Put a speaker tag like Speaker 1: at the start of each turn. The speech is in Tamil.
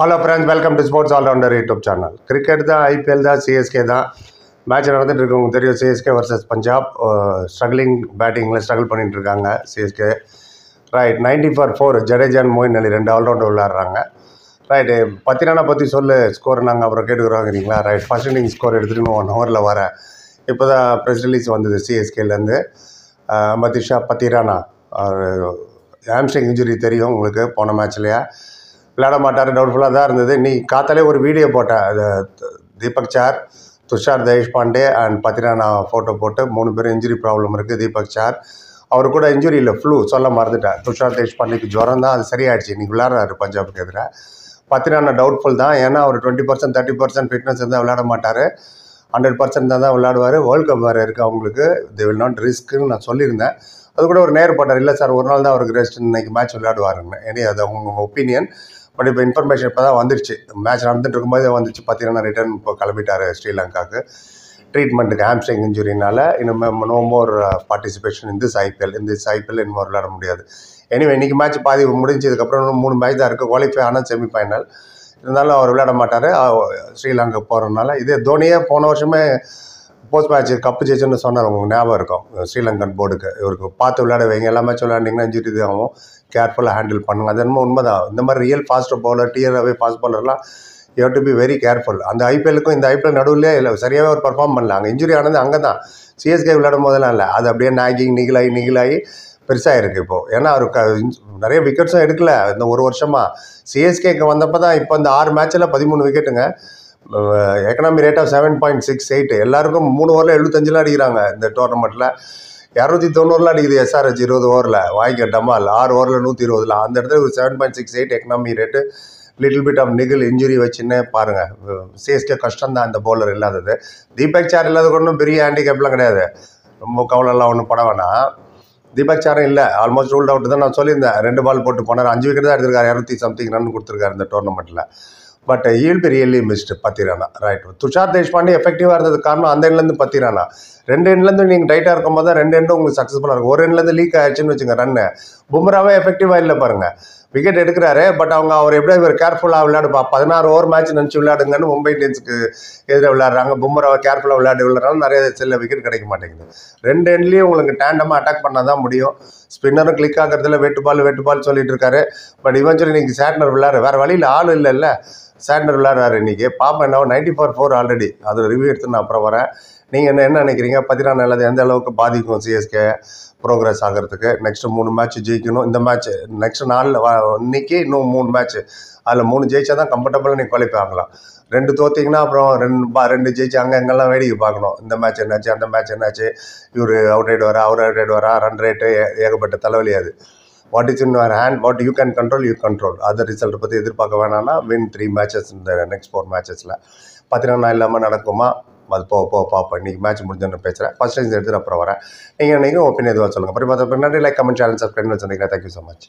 Speaker 1: Hello friends welcome to sports all-rounder YouTube channel cricket தான் ஐபிஎல் தான் சிஎஸ்கே தான். மேட்ச் நடந்துட்டு இருக்கு உங்களுக்கு தெரியும் சிஎஸ்கே வர்சஸ் பஞ்சாப் ஸ்ட்ரகிளிங் பேட்டிங்கில் ஸ்ட்ரகிள் பண்ணிகிட்டு இருக்காங்க CSK right ninety for four ஜடேஜான் Moeen Ali ரெண்டு ஆல்ரவுண்டர் விளையாடுறாங்க. ரைட்டு பத்திரானா பற்றி சொல்லு ஸ்கோர் நாங்கள் அப்புறம் கேட்டுக்கிறோங்கிறீங்களா ரைட் ஃபர்ஸ்ட் இன்னிங் ஸ்கோர் எடுத்துகிட்டு ஒன் ஹவரில் வரேன் இப்போ தான் ப்ரெஸ் ரிலீஸ் வந்தது சிஎஸ்கேலேருந்து மதிஷா பத்திரானா? ஹாம்ஸ்ட்ரிங் இன்ஜுரி தெரியும் உங்களுக்கு போன மேட்ச்லையா விளையாட மாட்டார் டவுட்ஃபுல்லாக தான் இருந்தது. நீ காத்தாலே ஒரு வீடியோ போட்டேன் அது Deepak sir Tushar Deshpande and Pathirana photo போட்டு மூணு பேரும் இன்ஜுரி ப்ராப்ளம் இருக்குது தீபக் சார். அவர் கூட இன்ஜுரி இல்லை ஃப்ளூ சொல்ல மறந்துட்டேன். துஷார் தேஷ் பாண்டேக்கு ஜுரம் தான் அது சரியாயிடுச்சு. இன்னைக்கு விளையாடுறாரு பஞ்சாபுக்கு எதிராக பத்திரானா டவுட்ஃபுல் தான் ஏன்னா அவர் twenty percent thirty percent fitness இருந்தால் விளையாட மாட்டார். ஹண்ட்ரட் பர்சன்ட் தான் தான் விளையாடுவார். வேர்ல்டு கப் வேறு இருக்குது அவங்களுக்கு. தே வில் நாட் ரிஸ்க்குன்னு நான் சொல்லியிருந்தேன். அது கூட ஒரு நேர் போட்டார். இல்லை சார் ஒரு நாள் தான் அவருக்கு ரெஸ்ட் இன்னைக்கு மேட்ச் விளையாடுவாருங்க எனி அது அவங்க ஒப்பீனியன் பட் இப்போ இன்ஃபர்மேஷன் இப்போ தான் வந்துருச்சு. மேட்ச் நடந்துட்டு இருக்கும்போது வந்துச்சு பார்த்தீங்கன்னா ரிட்டர்ன் இப்போ கிளம்பிட்டாரு ஸ்ரீலங்காவுக்கு ட்ரீட்மெண்ட்டுக்கு ஹாம்ஸ்ட்ரிங் இன்ஜுரினால இன்னும் நோ மோர் பார்ட்டிசிபேஷன் இந்த ஐபிஎல் இந்த ஐபிஎல் இன்னும் விளையாட முடியாது. எனிவே இன்னைக்கு மேட்ச் பாதி முடிஞ்சதுக்கப்புறம் இன்னும் மூணு மேட்ச் தான் இருக்குது குவாலிஃபை ஆனால் செமிஃபைனல் இருந்தாலும் அவர் விளையாட மாட்டார். ஸ்ரீலங்கா போகிறதுனால இதே தோனியே போன வருஷமே போஸ்ட் மேட்ச் கப்பு ஜெயிச்சுன்னு சொன்னார். உங்களுக்கு ஞாபகம் இருக்கும் ஸ்ரீலங்கன் போர்டுக்கு இவருக்கு பார்த்து விளையாட வைங்க. எல்லா மேட்ச் விளையாண்டிங்கன்னா இன்ஜுரி ஆகும். கேர்ஃபுல்லாக ஹேண்டில் பண்ணுங்க. அது என்னமோ உண்மைதான். இந்த மாதிரி real fast bowler tearaway fast பவுலர்லாம் you to be very careful அந்த ஐபிஎலுக்கும் இந்த ஐபிஎல் நடுவில் இல்லை சரியாகவே ஒரு பர்ஃபார்ம் பண்ணல. அங்கே இன்ஜுரி ஆனது அங்கே தான் சிஎஸ்கே விளையாடும் போதெல்லாம் இல்லை. அது அப்படியே நாகிங் நிகிலாகி நிகிலாகி பெருசாக இருக்குது இப்போது ஏன்னா அவர் க நிறைய விக்கெட்ஸும் எடுக்கல. இந்த ஒரு வருஷமாக சிஎஸ்கேக்கு வந்தப்போ தான் இப்போ இந்த ஆறு மேட்ச்சில் பதிமூணு விக்கெட்டுங்க economy rate of seven point six eight எல்லாருக்கும் மூணு ஓவரில் எழுபத்தஞ்சில் அடிக்கிறாங்க இந்த டோர்னமெண்ட்டில் இரநூத்தி தொண்ணூறில் அடிக்குது எஸ்ஆர்ஹெச் இருபது ஓவரில். வாங்கிக்க டமால் ஆறு ஓவரில் நூற்றி இருபதில். அந்த இடத்துல ஒரு seven point six eight economy rate little bit of Nikhil injury வச்சுன்னே பாருங்கள் சிஎஸ்கே கஷ்டம் தான் அந்த பவுலர் இல்லாதது. தீபக் சார் இல்லாத ஒன்றும் பெரிய ஹேண்டிகேப்லாம் கிடையாது. ரொம்ப கவலைலாம் ஒன்றும் பட வேணாம். தீபக் சாரம் இல்லை. ஆல்மோஸ்ட் ரூல்ட் அவுட் தான் நான் சொல்லியிருந்தேன். ரெண்டு பால் போட்டு போனார். அஞ்சு விக்கெட் தான் எடுத்திருக்காரு. இரநூத்தி சம்திங் ரன் கொடுத்துருக்காரு இந்த டோர்னமெண்ட்டில் but we'll be really missed Pathirana right Tushar Deshpande எஃபெக்டிவாக இருந்தது காரணம் அந்த எண்ட்லேருந்து பத்திரானா ரெண்டு எண்ட்லேருந்து நீங்கள் டைட்டாக இருக்கும் போது தான் ரெண்டு எண்டும் உங்களுக்கு சக்ஸஸ்ஃபுல்லாக இருக்கும். ஒரு எண்ட்லேருந்து லீக் ஆயிடுச்சுன்னு வச்சுங்க ரன்னு பும்ராவே எஃபெக்டிவாக இல்லை பாருங்கள் விக்கெட் எடுக்கிறாரு பட் அவங்க அவர் எப்படி இவர் கேர்ஃபுல்லாக விளையாடுப்பா? பதினாறு ஓவர் மேட்ச் நினச்சி விளையாடுங்கன்னு மும்பை இந்தியன்ஸுக்கு எதிராக விளையாடுறாங்க. பும்ராவை கேர்ஃபுல்லாக விளையாடி விளையாடுறாலும் நிறைய சில விக்கெட் கிடைக்க மாட்டேங்குது. ரெண்டு எண்ட்லேயும் உங்களுக்கு டேண்டமாக அட்டாக் பண்ணால் தான் முடியும். ஸ்பின்னரும் கிளிக் ஆகிறதுல வெட்டு பால் வெட்டு பால் சொல்லிட்டு இருக்காரு. பட் இவன் நீங்கள் சேட்னர் விளையாடு. வேறு வழியில் ஆள் இல்லைல்ல. சேண்டர் விளையாடுறாரு இன்றைக்கி பாப்பா என்ன நைன்டி ஃபோர் ஃபோர் ஆல்ரெடி அது ரிவ்யூ எடுத்து நான் அப்புறம் வரேன். நீங்கள் என்ன என்ன நினைக்கிறீங்க? பதினாறு நல்லது எந்த அளவுக்கு பாதிக்கும் சிஎஸ்கே ப்ரோக்ரஸ் ஆகிறதுக்கு? நெக்ஸ்ட்டு மூணு மேட்ச் ஜெயிக்கணும். இந்த மேட்ச் நெக்ஸ்ட் நாளில் இன்னைக்கு இன்னும் மூணு மேட்ச் அதில் மூணு ஜெயிச்சா தான் கம்ஃபர்டபுளாக நீங்கள் குவாலிஃபை ஆகலாம். ரெண்டு தோத்திங்கன்னா அப்புறம் ரெண்டு பா ரெண்டு ஜெயிச்சு அங்கே எங்கெல்லாம் வேடிக்கை பார்க்கணும். இந்த மேட்ச் என்னாச்சு அந்த மேட்ச் என்னாச்சு? இவர் அவுட் ரைட் வரா அவர் அவுட் ரைட் வரா ரன் ரேட்டு ஏகப்பட்ட தலைவலி அது. What is in your hand what you can control you control other ரிசல்ட்டை பற்றி எதிர்பார்க்க வேணாம்னா வின் த்ரீ மேட்சஸ் இந்த நெக்ஸ்ட் ஃபோர் மேட்சஸில் பார்த்தீங்கன்னா இல்லாமல் நடக்குமா? அது போக போக பார்ப்போம் இன்றைக்கி மேட்ச் முடிஞ்சோன்னு பேசுகிறேன் ஃபஸ்ட் டைம் எடுத்துகிட்டு அப்புறம் வரேன். நீங்கள் நீங்கள் ஒப்பீனியன் எதுவாக சொல்லுங்கள் அப்புறம் பார்த்த பின்னாடி லைக் கமெண்ட் சேனல் சப்ஸ்கிரைப் பண்ணி தேங்க்யூ ஸோ மச்